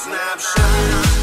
snapshot.